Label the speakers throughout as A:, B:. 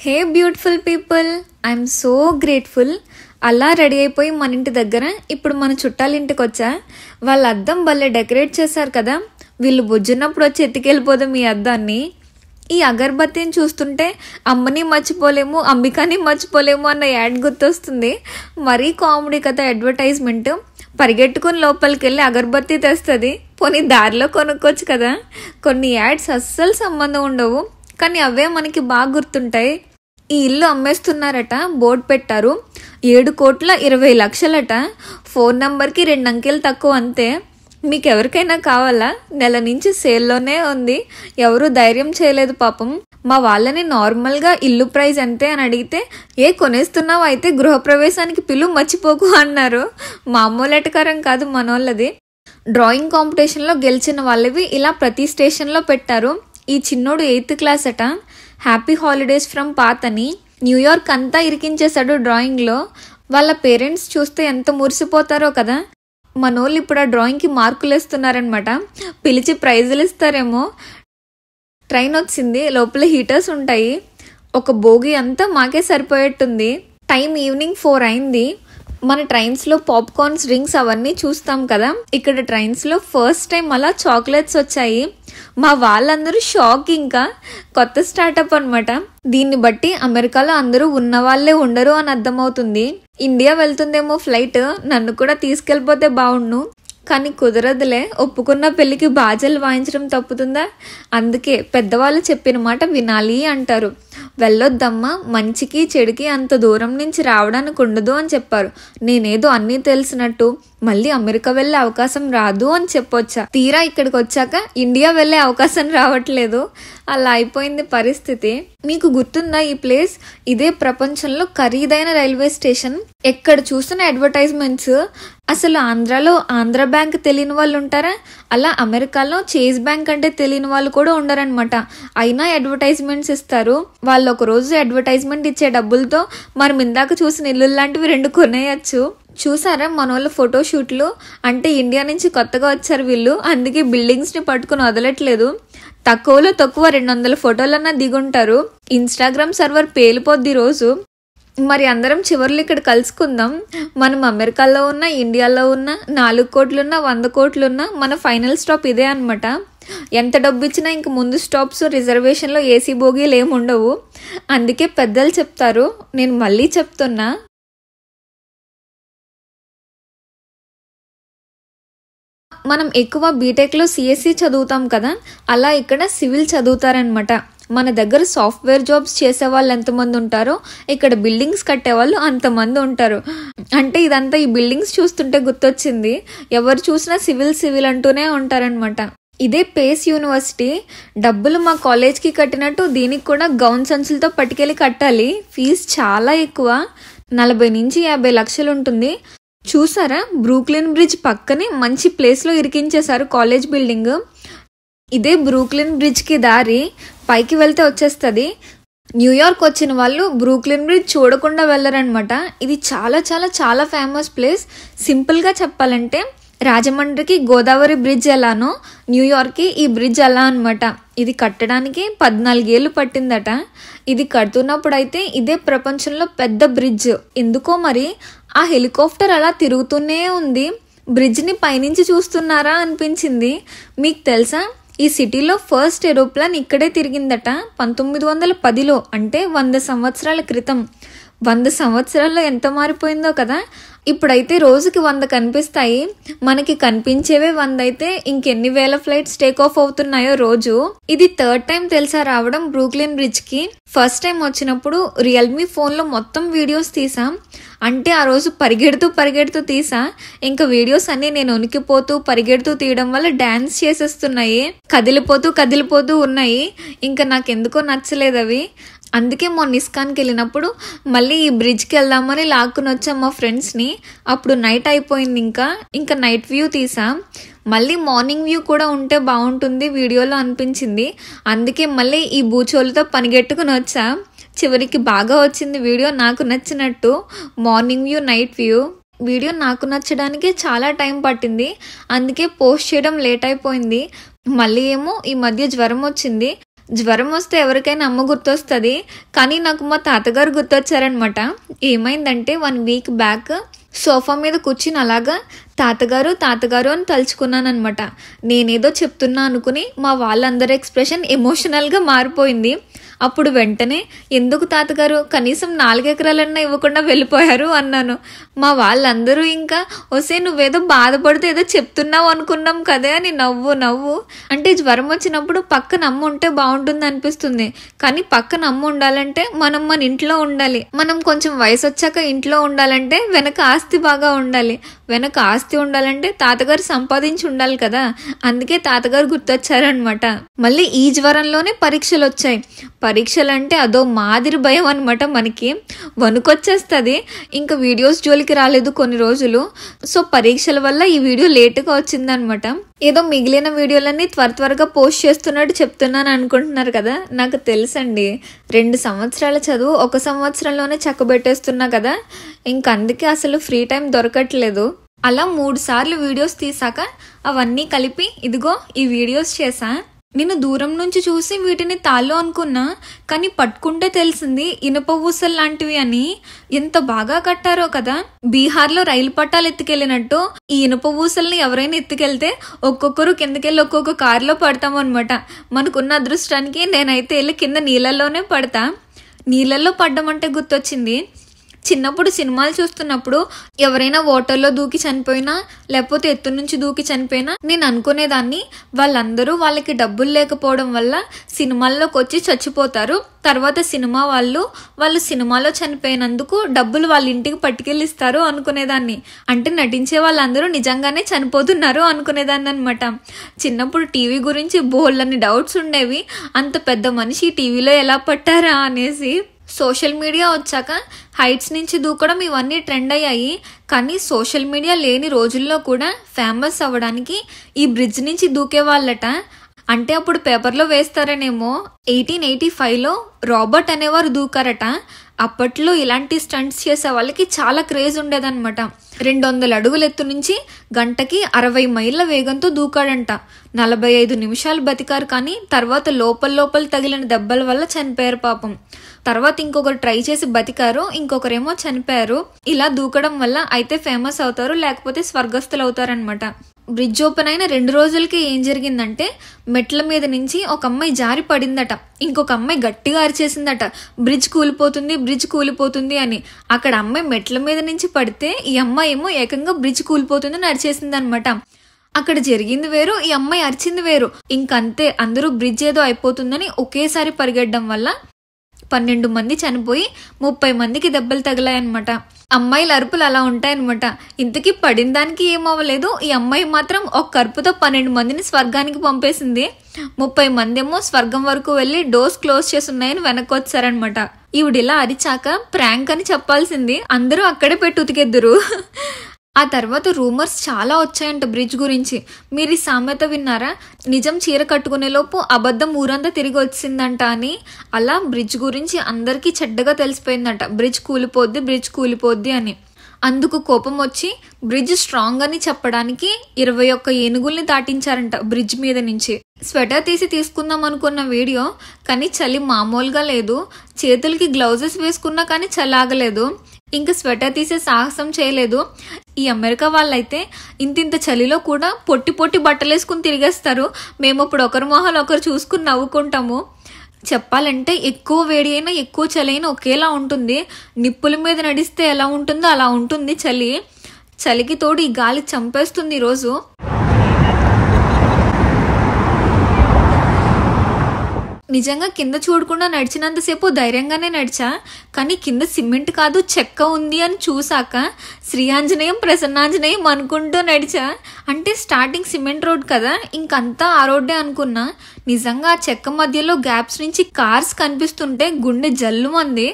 A: Hey beautiful people I'm so grateful. అలా ready అయిపోయి మన ఇంటి దగ్గర ఇప్పుడు మన చుట్టాల ఇంటికి వచ్చా? వాళ్ళ అద్దం భలే డెకరేట్ చేశారు కదా. వీళ్ళు బుజ్జున్నప్పుడు వచ్చి ఎత్తికెళ్ళిపోదాం ఈ అద్దాన్ని. ఈ అగరబత్తిని చూస్తుంటే అమ్మని మర్చిపోలేము అంబికాని మర్చిపోలేము అన్న యాడ్ గుర్తొస్తుంది. మరీ కామెడీ కదా అడ్వర్టైజ్మెంట్. పరిగెట్టుకుని లోపలికి వెళ్ళి అగరబత్తి తెస్తుంది. పోనీ దారిలో కొనుక్కోవచ్చు కదా. కొన్ని యాడ్స్ అస్సలు సంబంధం ఉండవు. కానీ అవే మనకి బాగా గుర్తుంటాయి. ఈ ఇల్లు అమ్మేస్తున్నారట బోర్డు పెట్టారు. ఏడు కోట్ల ఇరవై లక్షలట. ఫోన్ నంబర్కి రెండు అంకెలు తక్కువ అంతే. మీకు ఎవరికైనా కావాలా? నెల నుంచి సేల్లోనే ఉంది. ఎవరు ధైర్యం చేయలేదు పాపం. మా వాళ్ళని నార్మల్గా ఇల్లు ప్రైస్ అంతే అని అడిగితే ఏ కొనేస్తున్నావు అయితే గృహప్రవేశానికి పిలు మర్చిపోకు అన్నారు. మామూలు ఎటకారం కాదు మనోళ్ళది. డ్రాయింగ్ కాంపిటీషన్లో గెలిచిన వాళ్ళవి ఇలా ప్రతి స్టేషన్లో పెట్టారు. ఈ చిన్నోడు ఎయిత్ క్లాస్ అట హ్యాపీ హాలిడేస్ ఫ్రమ్ పాత్ అని న్యూయార్క్ అంతా ఇరికించేశాడు డ్రాయింగ్లో. వాళ్ళ పేరెంట్స్ చూస్తే ఎంత మురిసిపోతారో కదా. మనోళ్ళు ఇప్పుడు ఆ డ్రాయింగ్కి మార్కులు వేస్తున్నారనమాట పిలిచి ప్రైజులు ఇస్తారేమో. ట్రైన్ వచ్చింది లోపల హీటర్స్ ఉంటాయి. ఒక భోగి అంతా మాకే సరిపోయేట్టుంది. టైం ఈవినింగ్ ఫోర్ అయింది. మన ట్రైన్స్లో పాప్కార్న్స్ డ్రింక్స్ అవన్నీ చూస్తాం కదా. ఇక్కడ ట్రైన్స్లో ఫస్ట్ టైం అలా చాక్లెట్స్ వచ్చాయి. మా వాళ్ళందరూ షాక్ ఇంకా. కొత్త స్టార్టప్ అనమాట దీన్ని బట్టి అమెరికాలో అందరూ ఉన్న వాళ్ళే ఉండరు అని అర్థమవుతుంది. ఇండియా వెళ్తుందేమో ఫ్లైట్ నన్ను కూడా తీసుకెళ్ళిపోతే బాగుండు కానీ కుదరదులే. ఒప్పుకున్న పెళ్ళికి బాజలు వాయించడం తప్పుతుందా? అందుకే పెద్దవాళ్ళు చెప్పిన మాట వినాలి అంటారు. వెళ్ళొద్దమ్మా మంచికి చెడుకి అంత దూరం నుంచి రావడానికి ఉండదు అని చెప్పారు. నేనేదో అన్నీ తెలిసినట్టు. మళ్ళీ అమెరికా వెళ్ళే అవకాశం రాదు అని చెప్పొచ్చా. తీరా ఇక్కడికి వచ్చాక ఇండియా వెళ్ళే అవకాశం రావట్లేదు. అలా అయిపోయింది పరిస్థితి. మీకు గుర్తుందా ఈ ప్లేస్? ఇదే ప్రపంచంలో ఖరీదైన రైల్వే స్టేషన్. ఎక్కడ చూసిన అడ్వర్టైజ్మెంట్స్? అసలు ఆంధ్రాలో ఆంధ్ర బ్యాంక్ తెలియని వాళ్ళు ఉంటారా? అలా అమెరికాలో చేజ్ బ్యాంక్ అంటే తెలియని వాళ్ళు కూడా ఉండరనమాట అయినా అడ్వర్టైజ్మెంట్స్ ఇస్తారు. వాళ్ళు ఒక రోజు అడ్వర్టైజ్మెంట్ ఇచ్చే డబ్బులతో మనం ఇందాక చూసిన ఇల్లు లాంటివి రెండు కొనేయచ్చు. చూసారా మన వాళ్ళ ఫోటోషూట్లు అంటే ఇండియా నుంచి కొత్తగా వచ్చారు వీళ్ళు. అందుకే బిల్డింగ్స్ని పట్టుకుని వదలట్లేదు. తక్కువలో తక్కువ రెండు వందల ఫోటోలన్నా దిగుంటారు. ఇన్స్టాగ్రామ్ సర్వర్ పేలిపోద్ది రోజు. మరి అందరం చివరిలో ఇక్కడ కలుసుకుందాం. మనం అమెరికాలో ఉన్న ఇండియాలో ఉన్న నాలుగు కోట్లున్నా వంద కోట్లున్నా మన ఫైనల్ స్టాప్ ఇదే అనమాట ఎంత డబ్బు ఇచ్చినా ఇంక ముందు స్టాప్స్ రిజర్వేషన్లో ఏసీ బోగీలు ఏమి ఉండవు అందుకే పెద్దలు చెప్తారు. నేను మళ్ళీ చెప్తున్నా. మనం ఎక్కువ బీటెక్లో సిఎస్సి చదువుతాం కదా అలా ఇక్కడ సివిల్ చదువుతారనమాట మన దగ్గర సాఫ్ట్వేర్ జాబ్స్ చేసే వాళ్ళు ఎంతమంది ఉంటారో ఇక్కడ బిల్డింగ్స్ కట్టే వాళ్ళు అంతమంది ఉంటారు. అంటే ఇదంతా ఈ బిల్డింగ్స్ చూస్తుంటే గుర్తొచ్చింది. ఎవరు చూసినా సివిల్ సివిల్ అంటూనే ఉంటారనమాట ఇదే పేస్ యూనివర్సిటీ డబ్బులు మా కాలేజ్కి కట్టినట్టు దీనికి కూడా గౌన్ సంచులతో పట్టుకెళ్ళి కట్టాలి. ఫీజు చాలా ఎక్కువ. నలభై నుంచి యాభై లక్షలు ఉంటుంది చూసారా? బ్రూక్లిన్ బ్రిడ్జ్ పక్కనే మంచి ప్లేస్లో ఇరికించేశారు కాలేజ్ బిల్డింగ్. ఇదే బ్రూక్లిన్ బ్రిడ్జ్కి దారి పైకి వెళ్తే వచ్చేస్తుంది. న్యూయార్క్ వచ్చిన వాళ్ళు బ్రూక్లిన్ బ్రిడ్జ్ చూడకుండా వెళ్ళరనమాట ఇది చాలా చాలా చాలా ఫేమస్ ప్లేస్. సింపుల్గా చెప్పాలంటే రాజమండ్రికి గోదావరి బ్రిడ్జ్ ఎలానో న్యూయార్క్కి ఈ బ్రిడ్జ్ ఎలా అనమాట ఇది కట్టడానికి పద్నాలుగేళ్ళు పట్టిందట. ఇది కడుతున్నప్పుడు అయితే ఇదే ప్రపంచంలో పెద్ద బ్రిడ్జ్. ఎందుకో మరి ఆ హెలికాప్టర్ అలా తిరుగుతూనే ఉంది. బ్రిడ్జ్ని పైనుంచి చూస్తున్నారా అనిపించింది. మీకు తెలుసా? ఈ సిటీలో ఫస్ట్ ఏరోప్లాన్ ఇక్కడే తిరిగిందట. పంతొమ్మిది వందల పదిలో అంటే వంద సంవత్సరాల క్రితం. వంద సంవత్సరాల్లో ఎంత మారిపోయిందో కదా? ఇప్పుడైతే రోజుకి వంద కనిపిస్తాయి. మనకి కనిపించేవే వంద అయితే ఇంకెన్ని వేల ఫ్లైట్స్ టేక్ ఆఫ్ అవుతున్నాయో రోజు. ఇది థర్డ్ టైం తెలుసా రావడం బ్రూక్లిన్ బ్రిడ్జ్కి? ఫస్ట్ టైం వచ్చినప్పుడు రియల్మీ ఫోన్లో మొత్తం వీడియోస్ తీసాం. అంటే ఆ రోజు పరిగెడుతూ పరిగెడుతూ తీసా. ఇంకా వీడియోస్ అన్నీ నేను ఉనికిపోతూ పరిగెడుతూ తీయడం వల్ల డ్యాన్స్ చేసేస్తున్నాయి. కదిలిపోతూ కదిలిపోతూ ఉన్నాయి. ఇంకా నాకు ఎందుకో నచ్చలేదు అవి. అందుకే మొన్న ఇస్కాన్కి వెళ్ళినప్పుడు మళ్ళీ ఈ బ్రిడ్జ్కి వెళ్దామని లాక్కుని వచ్చాం మా ఫ్రెండ్స్ని. అప్పుడు నైట్ అయిపోయింది ఇంకా. ఇంకా నైట్ వ్యూ తీసాం. మళ్ళీ మార్నింగ్ వ్యూ కూడా ఉంటే బాగుంటుంది వీడియోలో అనిపించింది. అందుకే మళ్ళీ ఈ బూచోలతో పనిగెట్టుకుని వచ్చాం. చివరికి బాగా వచ్చింది వీడియో నాకు నచ్చినట్టు morning view night view. Video నాకు నచ్చడానికి చాలా టైం పట్టింది. అందుకే పోస్ట్ చేయడం లేట్ అయిపోయింది. మళ్ళీ ఏమో ఈ మధ్య జ్వరం వచ్చింది. జ్వరం వస్తే ఎవరికైనా అమ్మ గుర్తొస్తుంది. కానీ నాకు మా తాతగారు గుర్తొచ్చారనమాట ఏమైందంటే వన్ వీక్ బ్యాక్ సోఫా మీద కూర్చుని అలాగా తాతగారు తాతగారు అని తలుచుకున్నాను అనమాట నేనేదో చెప్తున్నా అనుకుని మా వాళ్ళందరి ఎక్స్ప్రెషన్ ఎమోషనల్గా మారిపోయింది. అప్పుడు వెంటనే ఎందుకు తాతగారు కనీసం నాలుగెకరాలన్నా ఇవ్వకుండా వెళ్ళిపోయారు అన్నాను. మా వాళ్ళందరూ ఇంకా ఒసే నువ్వేదో బాధపడుతూ ఏదో చెప్తున్నావు అనుకున్నాం కదే అని నవ్వు నవ్వు. అంటే జ్వరం వచ్చినప్పుడు పక్కన అమ్మ ఉంటే బాగుంటుంది అనిపిస్తుంది. కానీ పక్కన అమ్మ ఉండాలంటే మనం మన ఇంట్లో ఉండాలి. మనం కొంచెం వయసు వచ్చాక ఇంట్లో ఉండాలంటే వెనక ఆస్తి బాగా ఉండాలి. వెనక ఆస్తి ఉండాలంటే తాతగారు సంపాదించి ఉండాలి కదా. అందుకే తాతగారు గుర్తొచ్చారనమాట మళ్ళీ ఈ జ్వరంలోనే పరీక్షలు వచ్చాయి పరీక్షలు అంటే అదో మాదిరి భయం అనమాట మనకి. వణుకొచ్చేస్తుంది. ఇంకా వీడియోస్ జోలికి రాలేదు కొన్ని రోజులు. సో పరీక్షల వల్ల ఈ వీడియో లేటుగా వచ్చిందనమాట ఏదో మిగిలిన వీడియోలన్నీ త్వర త్వరగా పోస్ట్ చేస్తున్నట్టు చెప్తున్నాను అనుకుంటున్నారు కదా. నాకు తెలుసండి. రెండు సంవత్సరాల చదువు ఒక సంవత్సరంలోనే చక్కబెట్టేస్తున్నా కదా. ఇంక అందుకే అసలు ఫ్రీ టైం దొరకట్లేదు. అలా మూడు సార్లు వీడియోస్ తీసాక అవన్నీ కలిపి ఇదిగో ఈ వీడియోస్ చేసా. నేను దూరం నుంచి చూసి వీటిని తాళ్ళు అనుకున్నా కానీ పట్టుకుంటే తెలిసింది ఇనుప ఊసలు లాంటివి అని. ఎంత బాగా కట్టారో కదా. బీహార్లో రైలు పట్టాలు ఎత్తుకెళ్ళినట్టు ఈ ఇనుప ఊసల్ని ఎవరైనా ఎత్తుకెళ్తే ఒక్కొక్కరు కిందకెళ్ళి ఒక్కొక్క కారులో పడతాం అనమాట మనకున్న అదృష్టానికి నేనైతే వెళ్ళి కింద నీళ్ళల్లోనే పడతా. నీళ్ళల్లో పడ్డం అంటే గుర్తొచ్చింది. చిన్నప్పుడు సినిమాలు చూస్తున్నప్పుడు ఎవరైనా వాటర్లో దూకి చనిపోయినా లేకపోతే ఎత్తు నుంచి దూకి చనిపోయినా నేను అనుకునేదాన్ని వాళ్ళందరూ వాళ్ళకి డబ్బులు లేకపోవడం వల్ల సినిమాల్లోకి వచ్చి చచ్చిపోతారు. తర్వాత సినిమా వాళ్ళు వాళ్ళు సినిమాలో చనిపోయినందుకు డబ్బులు వాళ్ళ ఇంటికి పట్టుకెళ్ళిస్తారు అనుకునేదాన్ని. అంటే నటించే వాళ్ళందరూ నిజంగానే చనిపోతున్నారు అనుకునేదాన్ని అనమాట చిన్నప్పుడు టీవీ గురించి బోల్డని డౌట్స్ ఉండేవి. అంత పెద్ద మనిషి టీవీలో ఎలా పట్టారా అనేసి. సోషల్ మీడియా వచ్చాక హైట్స్ నుంచి దూకడం ఇవన్నీ ట్రెండ్ అయ్యాయి. కానీ సోషల్ మీడియా లేని రోజుల్లో కూడా ఫేమస్ అవ్వడానికి ఈ బ్రిడ్జ్ నుంచి దూకే వాళ్ళట. అంటే అప్పుడు పేపర్లో వేస్తారనేమో. ఎయిటీన్ ఎయిటీ ఫైవ్లో రాబర్ట్ అనేవారు దూకారట. అప్పట్లో ఇలాంటి స్టంట్స్ చేసే వాళ్ళకి చాలా క్రేజ్ ఉండేదన్నమాట. రెండు వందల అడుగుల ఎత్తు నుంచి గంటకి అరవై మైళ్ళ వేగంతో దూకాడంట. నలభై ఐదు నిమిషాలు బతికారు కానీ తర్వాత లోపల లోపల తగిలిన దెబ్బల వల్ల చనిపోయారు పాపం. తర్వాత ఇంకొకరు ట్రై చేసి బతికారు ఇంకొకరేమో చనిపోయారు. ఇలా దూకడం వల్ల అయితే ఫేమస్ అవుతారు లేకపోతే స్వర్గస్థులు అవుతారనమాట బ్రిడ్జ్ ఓపెన్ అయిన రెండు రోజులకి ఏం జరిగిందంటే మెట్ల మీద నుంచి ఒక అమ్మాయి జారి పడిందట. ఇంకొక అమ్మాయి గట్టిగా అరిచేసిందట. బ్రిడ్జ్ కూలిపోతుంది బ్రిడ్జ్ కూలిపోతుంది అని. అక్కడ అమ్మాయి మెట్ల మీద నుంచి పడితే ఈ అమ్మాయి ఏమో ఏకంగా బ్రిడ్జ్ కూలిపోతుందని అరిచేసింది అనమాట అక్కడ జరిగింది వేరు ఈ అమ్మాయి అరిచింది వేరు. ఇంకంతే అందరూ బ్రిడ్జ్ ఏదో అయిపోతుందని ఒకేసారి పరిగెట్టడం వల్ల పన్నెండు మంది చనిపోయి ముప్పై మందికి దెబ్బలు తగిలాయన్నమాట. అమ్మాయిల అరుపులు అలా ఉంటాయన్నమాట. ఇంతకీ పడిన దానికి ఏమవ్వలేదు ఈ అమ్మాయి మాత్రం ఒక కరుపుతో పన్నెండు మందిని స్వర్గానికి పంపేసింది. ముప్పై మంది ఏమో స్వర్గం వరకు వెళ్ళి డోర్స్ క్లోజ్ చేసి ఉన్నాయని వెనక్కి వచ్చారనమాట ఈవిడిలా అరిచాక ప్రాంక్ అని చెప్పాల్సింది. అందరూ అక్కడే పెట్టి ఉతికెద్దురు. ఆ తర్వాత రూమర్స్ చాలా వచ్చాయంట బ్రిడ్జ్ గురించి. మీరు ఈ సామెత విన్నారా? నిజం చీర కట్టుకునే లోపు అబద్ధం ఊరంతా తిరిగి వచ్చిందంట అని. అలా బ్రిడ్జ్ గురించి అందరికీ చెడ్డగా తెలిసిపోయిందంట. బ్రిడ్జ్ కూలిపోద్ది బ్రిడ్జ్ కూలిపోద్ది అని. అందుకు కోపం వచ్చి బ్రిడ్జ్ స్ట్రాంగ్ అని చెప్పడానికి ఇరవై ఒక్క ఏనుగుల్ని దాటించారంట బ్రిడ్జ్ మీద నుంచి. స్వెటర్ తీసి తీసుకుందాం అనుకున్న వీడియో కానీ చలి మామూలుగా లేదు. చేతులకి గ్లౌజెస్ వేసుకున్నా కానీ చలాగలేదు ఇంకా స్వెటర్ తీసే సాహసం చేయలేదు. ఈ అమెరికా వాళ్ళైతే ఇంతింత చలిలో కూడా పొట్టి పొట్టి బట్టలు వేసుకుని తిరిగేస్తారు. మేము ఇప్పుడు ఒకరి మొహాలు ఒకరు చూసుకుని నవ్వుకుంటాము. చెప్పాలంటే ఎక్కువ వేడి అయినా ఎక్కువ చలి అయినా ఒకేలా ఉంటుంది. నిప్పుల మీద నడిస్తే ఎలా ఉంటుందో అలా ఉంటుంది చలి. చలికి తోడు ఈ గాలి చంపేస్తుంది ఈరోజు. నిజంగా కింద చూడకుండా నడిచినంతసేపు ధైర్యంగానే నడిచా? కానీ కింద సిమెంట్ కాదు చెక్క ఉంది అని చూశాక శ్రీయాంజనేయం ప్రసన్నాంజనేయం అనుకుంటూ నడిచా? అంటే స్టార్టింగ్ సిమెంట్ రోడ్ కదా ఇంకంతా ఆ రోడ్డే అనుకున్నా. నిజంగా ఆ చెక్క మధ్యలో గ్యాప్స్ నుంచి కార్స్ కనిపిస్తుంటే గుండె జల్లుమంది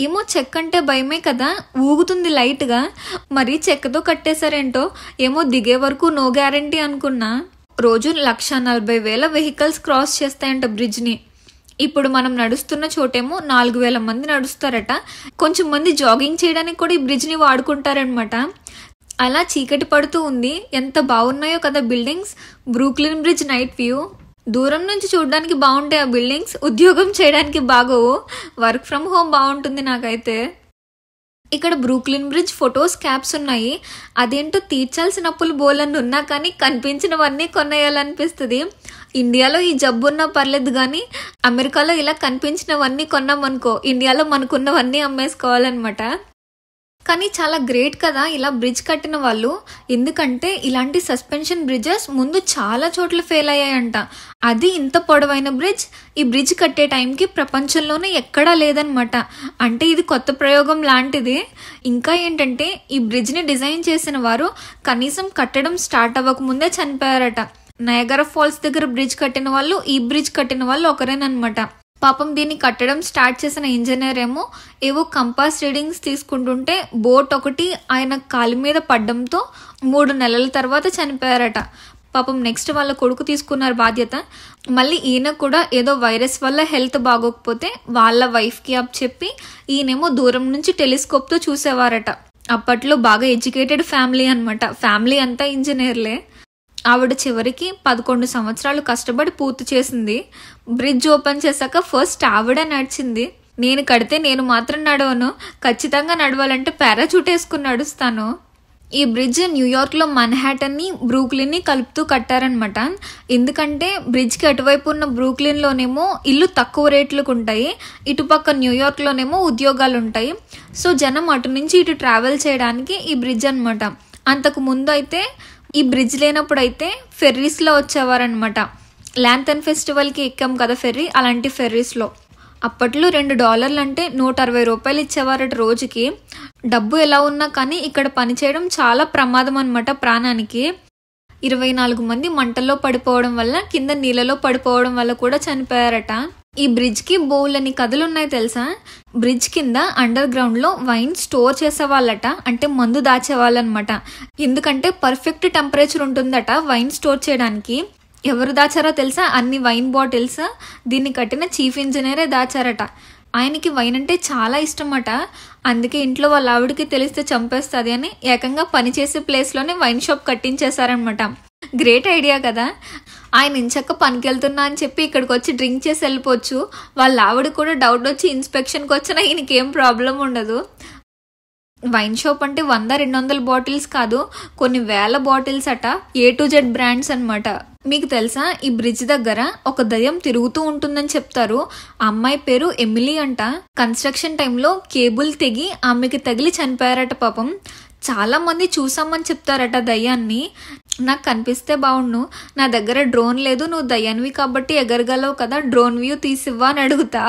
A: ఏమో చెక్క అంటే భయమే కదా ఊగుతుంది లైట్గా. మరి చెక్కతో కట్టేశారేంటో ఏమో దిగే వరకు నో గ్యారంటీ అనుకున్నా. రోజు లక్ష నలభై వేల వెహికల్స్ క్రాస్ చేస్తాయంట బ్రిడ్జ్ని. ఇప్పుడు మనం నడుస్తున్న చోటేమో నాలుగు వేల మంది నడుస్తారట. కొంచెం మంది జాగింగ్ చేయడానికి కూడా ఈ బ్రిడ్జ్ని వాడుకుంటారనమాట అలా చీకటి పడుతూ ఉంది. ఎంత బాగున్నాయో కదా buildings Brooklyn bridge night view దూరం నుంచి చూడడానికి బాగుంటాయి ఆ బిల్డింగ్స్ ఉద్యోగం చేయడానికి బాగోవు. వర్క్ ఫ్రమ్ హోమ్ బాగుంటుంది నాకైతే. ఇక్కడ బ్రూక్లిన్ బ్రిడ్జ్ ఫొటోస్ క్యాప్స్ ఉన్నాయి. అదేంటో తీర్చాల్సిన అప్పులు ఉన్నా కానీ కనిపించినవన్నీ కొనేయాలనిపిస్తుంది. ఇండియాలో ఈ జబ్బు ఉన్నా పర్లేదు కానీ అమెరికాలో ఇలా కనిపించినవన్నీ కొన్నామనుకో ఇండియాలో మనకున్నవన్నీ అమ్మేసుకోవాలన్నమాట. కానీ చాలా గ్రేట్ కదా ఇలా బ్రిడ్జ్ కట్టిన వాళ్ళు. ఎందుకంటే ఇలాంటి సస్పెన్షన్ బ్రిడ్జెస్ ముందు చాలా చోట్ల ఫెయిల్ అయ్యాయంట. అది ఇంత పొడవైన బ్రిడ్జ్ ఈ బ్రిడ్జ్ కట్టే టైంకి ప్రపంచంలోనే ఎక్కడా లేదనమాట అంటే ఇది కొత్త ప్రయోగం లాంటిది. ఇంకా ఏంటంటే ఈ బ్రిడ్జ్ని డిజైన్ చేసిన వారు కనీసం కట్టడం స్టార్ట్ అవ్వకముందే చనిపోయారట. నయగర ఫాల్స్ దగ్గర బ్రిడ్జ్ కట్టిన వాళ్ళు ఈ బ్రిడ్జ్ కట్టిన వాళ్ళు ఒకరేనమాట పాపం దీన్ని కట్టడం స్టార్ట్ చేసిన ఇంజనీర్ ఏమో ఏవో కంపాస్ రీడింగ్స్ తీసుకుంటుంటే బోట్ ఒకటి ఆయన కాలి మీద పడ్డంతో మూడు నెలల తర్వాత చనిపోయారట. పాపం నెక్స్ట్ వాళ్ళ కొడుకు తీసుకున్నారు బాధ్యత. మళ్ళీ ఈయన కూడా ఏదో వైరస్ వల్ల హెల్త్ బాగోకపోతే వాళ్ళ వైఫ్కి అప్ చెప్పి ఈయనేమో దూరం నుంచి టెలిస్కోప్తో చూసేవారట. అప్పట్లో బాగా ఎడ్యుకేటెడ్ ఫ్యామిలీ అనమాట ఫ్యామిలీ అంతా ఇంజనీర్లే. ఆవిడ చివరికి పదకొండు సంవత్సరాలు కష్టపడి పూర్తి చేసింది. బ్రిడ్జ్ ఓపెన్ చేశాక ఫస్ట్ ఆవిడ నడిచింది. నేను కడితే నేను మాత్రం నడవను. ఖచ్చితంగా నడవాలంటే పారాచూట్ వేసుకుని నడుస్తాను. ఈ బ్రిడ్జ్ న్యూయార్క్లో మన్హాటన్ని బ్రూక్లిన్ని కలుపుతూ కట్టారనమాట ఎందుకంటే బ్రిడ్జ్కి అటువైపు ఉన్న బ్రూక్లిన్లోనేమో ఇల్లు తక్కువ రేట్లకు ఉంటాయి. ఇటుపక్క న్యూయార్క్లోనేమో ఉద్యోగాలు ఉంటాయి. సో జనం అటు నుంచి ఇటు ట్రావెల్ చేయడానికి ఈ బ్రిడ్జ్ అనమాట అంతకు ముందు అయితే ఈ బ్రిడ్జ్ లేనప్పుడు అయితే ఫెర్రీస్లో వచ్చేవారనమాట ల్యాంథన్ ఫెస్టివల్కి ఎక్కాం కదా ఫెర్రీ అలాంటి ఫెర్రీస్లో అప్పట్లో రెండు డాలర్లు అంటే నూట అరవై రూపాయలు ఇచ్చేవారట రోజుకి. డబ్బు ఎలా ఉన్నా కానీ ఇక్కడ పనిచేయడం చాలా ప్రమాదం అనమాట ప్రాణానికి. ఇరవై నాలుగు మంది మంటల్లో పడిపోవడం వల్ల కింద నీళ్ళలో పడిపోవడం వల్ల కూడా చనిపోయారట. ఈ బ్రిడ్జ్కి బౌలని కథలు ఉన్నాయి తెలుసా? బ్రిడ్జ్ కింద అండర్ గ్రౌండ్లో వైన్ స్టోర్ చేసేవాళ్ళట అంటే మందు దాచేవాళ్ళనమాట. ఎందుకంటే పర్ఫెక్ట్ టెంపరేచర్ ఉంటుందట వైన్ స్టోర్ చేయడానికి. ఎవరు దాచారో తెలుసా? అన్ని వైన్ బాటిల్స్ దీన్ని కట్టిన చీఫ్ ఇంజనీరే దాచారట. ఆయనకి వైన్ అంటే చాలా ఇష్టమట. అందుకే ఇంట్లో వాళ్ళ ఆవిడకి తెలిస్తే చంపేస్తుంది అని ఏకంగా పనిచేసే ప్లేస్లోనే వైన్ షాప్ కట్టించేశారనమాట. గ్రేట్ ఐడియా కదా. ఆయన ఇంచక్క పనికి వెళ్తున్నా అని చెప్పి ఇక్కడికి వచ్చి డ్రింక్ చేసి వెళ్ళిపోవచ్చు. వాళ్ళ ఆవిడ కూడా డౌట్ వచ్చి ఇన్స్పెక్షన్కి వచ్చినా ఈయనకేం ఏం ప్రాబ్లం ఉండదు. వైన్ షాప్ అంటే వంద రెండు వందల బాటిల్స్ కాదు కొన్ని వేల బాటిల్స్ అట ఏ టు జెడ్ బ్రాండ్స్ అనమాట మీకు తెలుసా ఈ బ్రిడ్జ్ దగ్గర ఒక దయ్యం తిరుగుతూ ఉంటుందని చెప్తారు. అమ్మాయి పేరు ఎమిలీ అంట. కన్స్ట్రక్షన్ టైంలో కేబుల్ తెగి ఆమెకి తగిలి చనిపోయారట పాపం. చాలా మంది చూసామని చెప్తారట దయ్యాన్ని. నాకు కనిపిస్తే బాగుండు నా దగ్గర డ్రోన్ లేదు నువ్వు దయ్యానివి కాబట్టి ఎగరగలవు కదా డ్రోన్ వ్యూ తీసివ్వా అని అడుగుతా.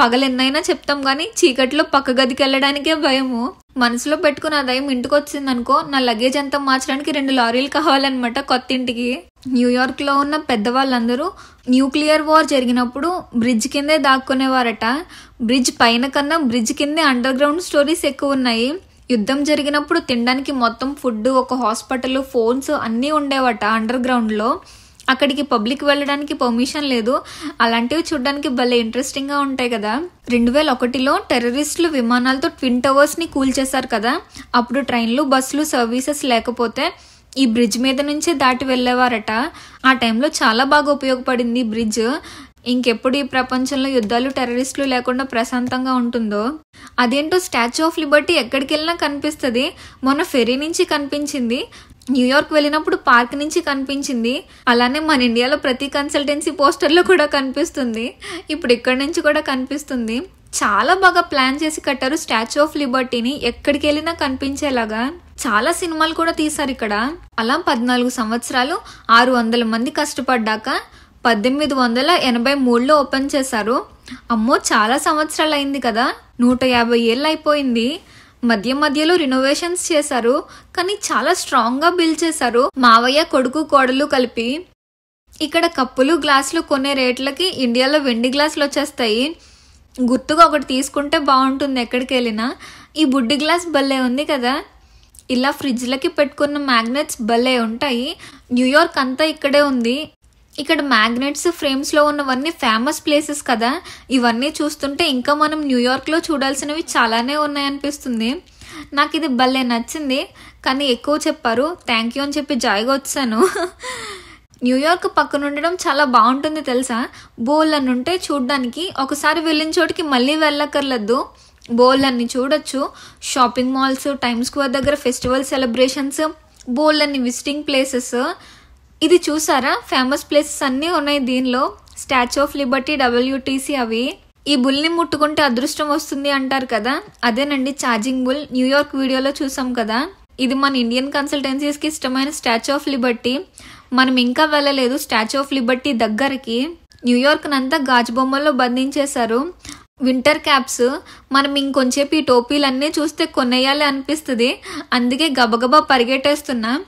A: పగలు ఎన్నైనా చెప్తాం కానీ చీకట్లో పక్క గదికి వెళ్ళడానికే భయము. మనసులో పెట్టుకుని ఆ దయ్యం ఇంటికి వచ్చిందనుకో నా లగేజ్ అంతా మార్చడానికి రెండు లారీలు కావాలన్నమాట కొత్త ఇంటికి న్యూయార్క్లో ఉన్న పెద్దవాళ్ళందరూ న్యూక్లియర్ వార్ జరిగినప్పుడు బ్రిడ్జ్ కిందే దాక్కునేవారట. బ్రిడ్జ్ పైన కన్నా బ్రిడ్జ్ కిందే అండర్ గ్రౌండ్ స్టోరీస్ ఎక్కువ ఉన్నాయి యుద్ధం జరిగినప్పుడు తినడానికి మొత్తం ఫుడ్ ఒక హాస్పిటల్ ఫోన్స్ అన్నీ ఉండేవట అండర్ గ్రౌండ్లో అక్కడికి పబ్లిక్ వెళ్ళడానికి పర్మిషన్ లేదు. అలాంటివి చూడడానికి భలే ఇంట్రెస్టింగ్గా ఉంటాయి కదా. రెండు వేల ఒకటిలో టెర్రరిస్టులు విమానాలతో ట్విన్ టవర్స్ని కూల్చేశారు కదా. అప్పుడు ట్రైన్లు బస్సులు సర్వీసెస్ లేకపోతే ఈ బ్రిడ్జ్ మీద నుంచే దాటి వెళ్ళేవారట. ఆ టైంలో చాలా బాగా ఉపయోగపడింది ఈ బ్రిడ్జ్ ఇంకెప్పుడు ఈ ప్రపంచంలో యుద్ధాలు టెర్రరిస్టులు లేకుండా ప్రశాంతంగా ఉంటుందో? అదేంటో స్టాచ్యూ ఆఫ్ లిబర్టీ ఎక్కడికి వెళ్ళినా కనిపిస్తుంది. మొన్న ఫెరీ నుంచి కనిపించింది. న్యూయార్క్ వెళ్ళినప్పుడు పార్క్ నుంచి కనిపించింది. అలానే మన ఇండియాలో ప్రతి కన్సల్టెన్సీ పోస్టర్లో కూడా కనిపిస్తుంది. ఇప్పుడు ఇక్కడ నుంచి కూడా కనిపిస్తుంది. చాలా బాగా ప్లాన్ చేసి కట్టారు స్టాచ్యూ ఆఫ్ లిబర్టీని ఎక్కడికి వెళ్ళినా కనిపించేలాగా. చాలా సినిమాలు కూడా తీశారు ఇక్కడ. అలా పద్నాలుగు సంవత్సరాలు ఆరు వందల మంది కష్టపడ్డాక పద్దెనిమిది వందల ఎనభై మూడులో ఓపెన్ చేశారు. అమ్మో చాలా సంవత్సరాలు అయింది కదా. నూట యాభై ఏళ్ళు అయిపోయింది మధ్య మధ్యలో రినోవేషన్స్ చేశారు. కానీ చాలా స్ట్రాంగ్గా బిల్డ్ చేశారు. మావయ్య కొడుకు కోడలు కలిపి. ఇక్కడ కప్పులు గ్లాసులు కొనే రేట్లకి ఇండియాలో వెండి గ్లాసులు వచ్చేస్తాయి. గుర్తుగా ఒకటి తీసుకుంటే బాగుంటుంది ఎక్కడికి వెళ్ళినా. ఈ బుడ్డి గ్లాస్ భలే ఉంది కదా. ఇలా ఫ్రిడ్జ్లకి పెట్టుకున్న మ్యాగ్నెట్స్ భలే ఉంటాయి. న్యూయార్క్ అంతా ఇక్కడే ఉంది. ఇక్కడ మ్యాగ్నెట్స్ ఫ్రేమ్స్లో ఉన్నవన్నీ ఫేమస్ ప్లేసెస్ కదా. ఇవన్నీ చూస్తుంటే ఇంకా మనం న్యూయార్క్లో చూడాల్సినవి చాలానే ఉన్నాయనిపిస్తుంది. నాకు ఇది భలే నచ్చింది. కానీ ఎక్కువ చెప్పారు. థ్యాంక్ యూ అని చెప్పి జాయిగా వచ్చాను. న్యూయార్క్ పక్కన ఉండడం చాలా బాగుంటుంది తెలుసా? బోల్ అని ఉంటే చూడ్డానికి ఒకసారి వెళ్ళిన చోటికి మళ్ళీ వెళ్ళక్కర్లేదు. బోల్ అన్ని చూడొచ్చు. షాపింగ్ మాల్స్ టైమ్ స్క్వేర్ దగ్గర ఫెస్టివల్ సెలబ్రేషన్స్ బోల్ అన్ని విజిటింగ్ ప్లేసెస్ ఇది చూసారా? ఫేమస్ ప్లేసెస్ అన్నీ ఉన్నాయి దీనిలో. స్టాచ్యూ ఆఫ్ లిబర్టీ డబ్ల్యూటీసీ అవి. ఈ బుల్ని ముట్టుకుంటే అదృష్టం వస్తుంది అంటారు కదా? అదేనండి ఛార్జింగ్ బుల్ న్యూయార్క్ వీడియోలో చూసాం కదా? ఇది మన ఇండియన్ కన్సల్టెన్సీస్కి ఇష్టమైన స్టాచ్యూ ఆఫ్ లిబర్టీ మనం ఇంకా వెళ్ళలేదు స్టాచ్యూ ఆఫ్ లిబర్టీ దగ్గరికి. న్యూయార్క్ నంతా గాజు బొమ్మల్లో బంధించేశారు. వింటర్ క్యాప్స్ మనం ఇంకొంచేపు ఈ టోపీలన్నీ చూస్తే కొనేయాలి అనిపిస్తుంది. అందుకే గబగబా పరిగెట్టేస్తున్నా.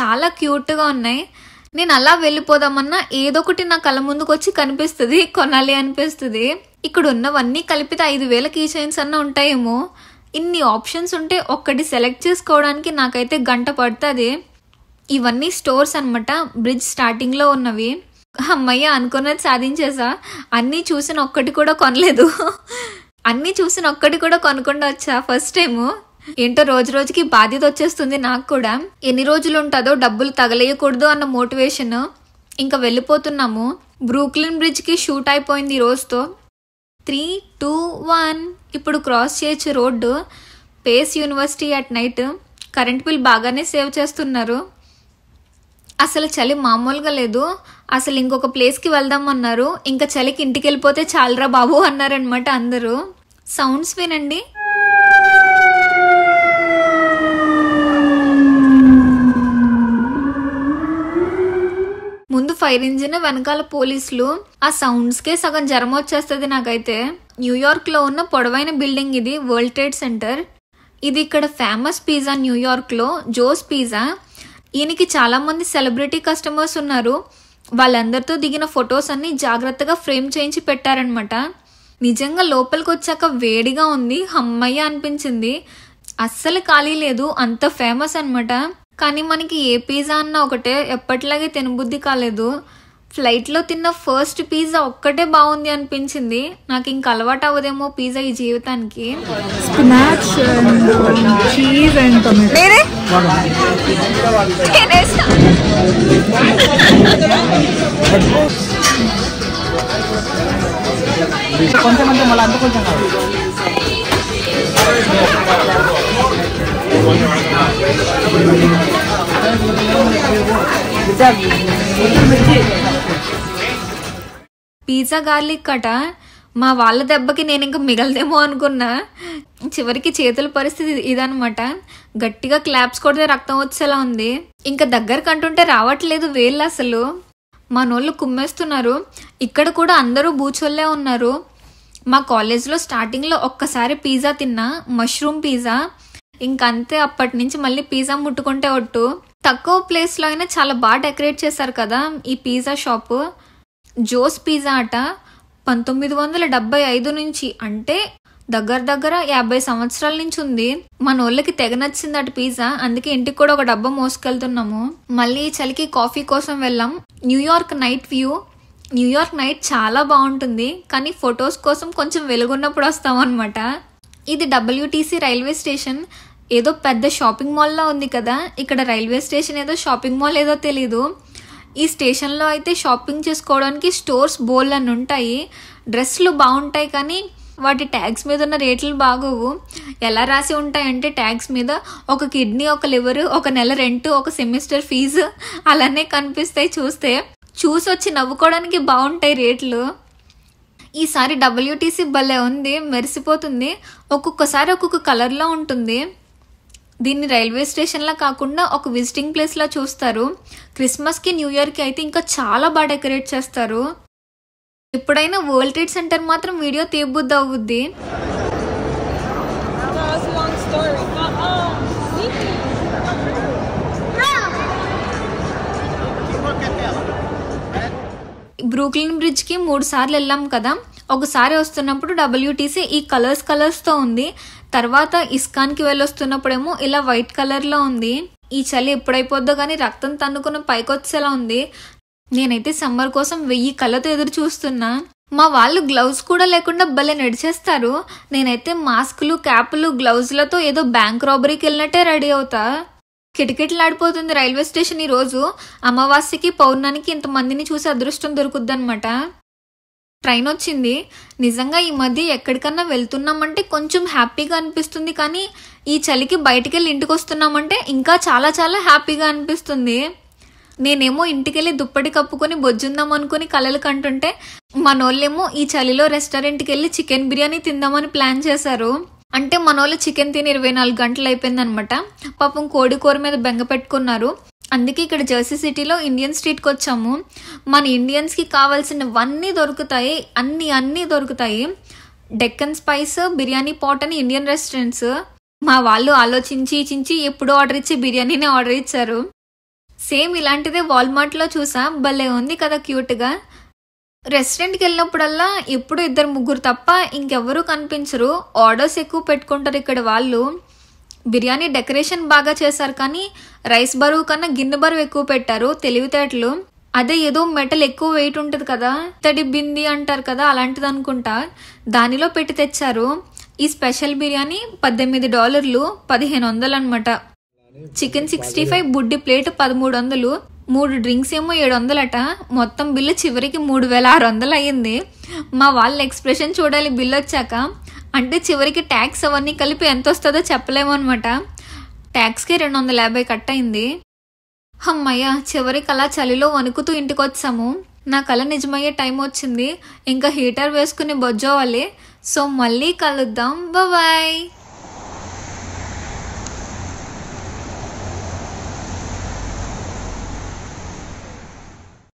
A: చాలా క్యూట్గా ఉన్నాయి. నేను అలా వెళ్ళిపోదామన్నా ఏదో ఒకటి నా కళ్ళ ముందుకు వచ్చి కనిపిస్తుంది కొనాలి అనిపిస్తుంది. ఇక్కడ ఉన్నవన్నీ కలిపితే ఐదు వేల కీ చైన్స్ అన్న ఉంటాయేమో. ఇన్ని ఆప్షన్స్ ఉంటే ఒక్కటి సెలెక్ట్ చేసుకోవడానికి నాకైతే గంట పడుతుంది. ఇవన్నీ స్టోర్స్ అనమాట బ్రిడ్జ్ స్టార్టింగ్లో ఉన్నవి. అమ్మయ్య అనుకున్నది సాధించేసా. అన్నీ చూసిన ఒక్కటి కూడా కొనలేదు. అన్నీ చూసిన ఒక్కటి కూడా కొనకుండా వచ్చా ఫస్ట్ టైము? ఏంటో రోజు రోజుకి బాధ్యత వచ్చేస్తుంది నాకు కూడా. ఎన్ని రోజులు ఉంటుందో డబ్బులు తగలేయకూడదు అన్న మోటివేషన్ ఇంకా వెళ్ళిపోతున్నాము. బ్రూక్లిన్ బ్రిడ్జ్కి షూట్ అయిపోయింది ఈ రోజుతో. త్రీ టూ వన్ ఇప్పుడు క్రాస్ చేయొచ్చు road. Pace University at night current bill బాగానే సేవ్ చేస్తున్నారు. అసలు చలి మామూలుగా లేదు. అసలు ఇంకొక ప్లేస్కి వెళ్దాం అన్నారు. ఇంకా చలికి ఇంటికి వెళ్ళిపోతే చాలరా బాబు అన్నారనమాట అందరూ. సౌండ్స్ వినండి. ఫైర్ ఇంజిన్ వెనకాల పోలీసులు ఆ సౌండ్స్కే సగం జ్వరం వచ్చేస్తుంది నాకైతే. న్యూయార్క్లో ఉన్న పొడవైన బిల్డింగ్ ఇది వరల్డ్ ట్రేడ్ సెంటర్ ఇది ఇక్కడ ఫేమస్ పిజ్జా న్యూయార్క్లో జోస్ పిజ్జా ఈయనకి చాలా మంది సెలబ్రిటీ కస్టమర్స్ ఉన్నారు. వాళ్ళందరితో దిగిన ఫొటోస్ అన్ని జాగ్రత్తగా ఫ్రేమ్ చేయించి పెట్టారనమాట నిజంగా లోపలికి వచ్చాక వేడిగా ఉంది హమ్మయ్య అనిపించింది. అస్సలు ఖాళీ లేదు అంత ఫేమస్ అన్నమాట. కానీ మనకి ఏ పిజ్జా అన్న ఒకటే ఎప్పటిలాగే తినబుద్ధి కాలేదు. ఫ్లైట్లో తిన్న ఫస్ట్ పిజ్జా ఒక్కటే బాగుంది అనిపించింది. నాకు ఇంక అలవాటు అవ్వదేమో పిజ్జా ఈ జీవితానికి.
B: Um.
C: కొంచెం మళ్ళీ కొంచెం కాదు.
A: పిజ్జా గార్లిక్ కట? మా వాళ్ళ దెబ్బకి నేను ఇంకా మిగలదేమో అనుకున్నా. చివరికి చేతుల పరిస్థితి ఇదనమాట గట్టిగా క్లాప్స్ కొడితే రక్తం వచ్చేలా ఉంది. ఇంకా దగ్గర కంటుంటే రావట్లేదు వేళ్ళు అసలు. మా నోళ్ళు కుమ్మేస్తున్నారు. ఇక్కడ కూడా అందరూ బూచోళ్ళే ఉన్నారు. మా కాలేజ్లో స్టార్టింగ్లో ఒక్కసారి పిజ్జా తిన్నా. Mushroom pizza. ఇంకంతే అప్పటి నుంచి మళ్ళీ పిజ్జా ముట్టుకుంటే ఒట్టు. తక్కువ ప్లేస్లో అయినా చాలా బాగా డెకరేట్ చేశారు కదా ఈ పిజ్జా షాపు జోస్ పిజ్జా అట పంతొమ్మిది వందల డెబ్బై ఐదు నుంచి. అంటే దగ్గర దగ్గర యాభై సంవత్సరాల నుంచి ఉంది. మన వాళ్ళకి తెగ నచ్చింది అటు పిజ్జా. అందుకే ఇంటికి కూడా ఒక డబ్బా మోసుకెళ్తున్నాము. మళ్ళీ చలికి కాఫీ కోసం వెళ్ళాం. New York night view. New York night చాలా బాగుంటుంది. కానీ ఫొటోస్ కోసం కొంచెం వెలుగున్నప్పుడు వస్తాం అనమాట ఇది డబ్ల్యూటీసీ రైల్వే స్టేషన్. ఏదో పెద్ద షాపింగ్ మాల్లా ఉంది కదా. ఇక్కడ రైల్వే స్టేషన్ ఏదో షాపింగ్ మాల్ ఏదో తెలీదు. ఈ స్టేషన్లో అయితే షాపింగ్ చేసుకోవడానికి స్టోర్స్ బోల్ అని ఉంటాయి. డ్రెస్సులు బాగుంటాయి కానీ వాటి ట్యాగ్స్ మీద ఉన్న రేట్లు బాగోవు. ఎలా రాసి ఉంటాయంటే ట్యాగ్స్ మీద ఒక కిడ్నీ ఒక లివర్ ఒక నెల రెంట్ ఒక సెమిస్టర్ ఫీజు అలానే కనిపిస్తాయి చూస్తే. చూసి వచ్చి నవ్వుకోవడానికి బాగుంటాయి రేట్లు. ఈసారి డబ్ల్యూటీసీ భలే ఉంది మెరిసిపోతుంది. ఒక్కొక్కసారి ఒక్కొక్క కలర్లో ఉంటుంది. దీన్ని రైల్వే స్టేషన్లా కాకుండా ఒక విజిటింగ్ ప్లేస్లా చూస్తారు. క్రిస్మస్కి న్యూ ఇయర్కి అయితే ఇంకా చాలా బాగా డెకరేట్ చేస్తారు. ఎప్పుడైనా వరల్డ్ ట్రేడ్ సెంటర్ మాత్రం వీడియో తీయబుద్ది అవుద్ది బ్రూక్లిన్ బ్రిడ్జ్కి మూడు సార్లు వెళ్ళాం కదా. ఒకసారి వస్తున్నప్పుడు డబ్ల్యూటీసీ ఈ కలర్స్ కలర్స్తో ఉంది. తర్వాత ఇస్కాన్కి వెళ్ళొస్తున్నప్పుడేమో ఇలా వైట్ కలర్లో ఉంది. ఈ చలి ఎప్పుడైపోద్దో కానీ రక్తం తన్నుకున్న పైకొచ్చేలా ఉంది. నేనైతే సమ్మర్ కోసం వెయ్యి కళ్ళతో ఎదురు చూస్తున్నా. మా వాళ్ళు గ్లౌజ్ కూడా లేకుండా భలే నడిచేస్తారు. నేనైతే మాస్కులు క్యాపులు గ్లౌజ్లతో ఏదో బ్యాంక్ రాబరీకి వెళ్ళినట్టే రెడీ అవుతా. కిటకిటలాడిపోతుంది రైల్వే స్టేషన్ ఈ రోజు. అమావాస్యకి పౌర్ణానికి ఇంతమందిని చూసి అదృష్టం దొరుకుద్దనమాట ట్రైన్ వచ్చింది. నిజంగా ఈ మధ్య ఎక్కడికన్నా వెళ్తున్నామంటే కొంచెం హ్యాపీగా అనిపిస్తుంది కానీ ఈ చలికి బయటికి వెళ్ళి ఇంటికి వస్తున్నామంటే ఇంకా చాలా చాలా హ్యాపీగా అనిపిస్తుంది. నేనేమో ఇంటికెళ్ళి దుప్పటి కప్పుకొని బొజ్జుందాం అనుకుని కలలు కంటుంటే మనోళ్ళేమో ఈ చలిలో రెస్టారెంట్కి వెళ్ళి చికెన్ బిర్యానీ తిందామని ప్లాన్ చేశారు. అంటే మనోళ్ళు చికెన్ తిని ఇరవై నాలుగు గంటలు అయిపోయిందనమాట. పాపం కోడి కూర మీద బెంగ పెట్టుకున్నారు. అందుకే ఇక్కడ జెర్సీ సిటీలో ఇండియన్ స్ట్రీట్కి వచ్చాము. మన ఇండియన్స్కి కావాల్సినవన్నీ దొరుకుతాయి. అన్ని అన్నీ దొరుకుతాయి. డెక్కన్ స్పైస్ బిర్యానీ పాట్ అని ఇండియన్ రెస్టారెంట్స్. మా వాళ్ళు ఆలోచించి చించి ఎప్పుడు ఆర్డర్ ఇచ్చి బిర్యానీనే ఆర్డర్ ఇచ్చారు. సేమ్ ఇలాంటిదే వాల్మార్ట్లో చూసా. భలే ఉంది కదా క్యూట్గా. రెస్టారెంట్కి వెళ్ళినప్పుడల్లా ఎప్పుడు ఇద్దరు ముగ్గురు తప్ప ఇంకెవ్వరూ కనిపించరు. ఆర్డర్స్ ఎక్కువ పెట్టుకుంటారు ఇక్కడ వాళ్ళు. బిర్యానీ డెకరేషన్ బాగా చేశారు కానీ రైస్ బరువు కన్నా గిన్నె బరువు ఎక్కువ పెట్టారు తెలివితేటలు. అదే ఏదో మెటల్ ఎక్కువ వెయిట్ ఉంటుంది కదా తడి బింది అంటారు కదా అలాంటిది అనుకుంటా. దానిలో పెట్టి తెచ్చారు. ఈ స్పెషల్ బిర్యానీ పద్దెనిమిది డాలర్లు పదిహేను వందలు అనమాట చికెన్ సిక్స్టీ ఫైవ్ బుడ్డి ప్లేట్ పదమూడు వందలు. మూడు డ్రింక్స్ ఏమో ఏడు వందలట మొత్తం బిల్లు చివరికి మూడు వేల ఆరు వందలు అయ్యింది మా వాళ్ళ ఎక్స్ప్రెషన్ చూడాలి బిల్లు వచ్చాక అంటే చివరికి ట్యాక్స్ అవన్నీ కలిపి ఎంత వస్తుందో చెప్పలేము అనమాట ట్యాక్స్కి రెండు వందల యాభై కట్ అయింది అమ్మయ్య చివరికి అలా చలిలో వణుకుతూ ఇంటికి వచ్చాము నా కళ నిజమయ్యే టైం వచ్చింది. ఇంకా హీటర్ వేసుకుని బొజ్జోవాలి. సో మళ్ళీ కలుద్దాం. బాయ్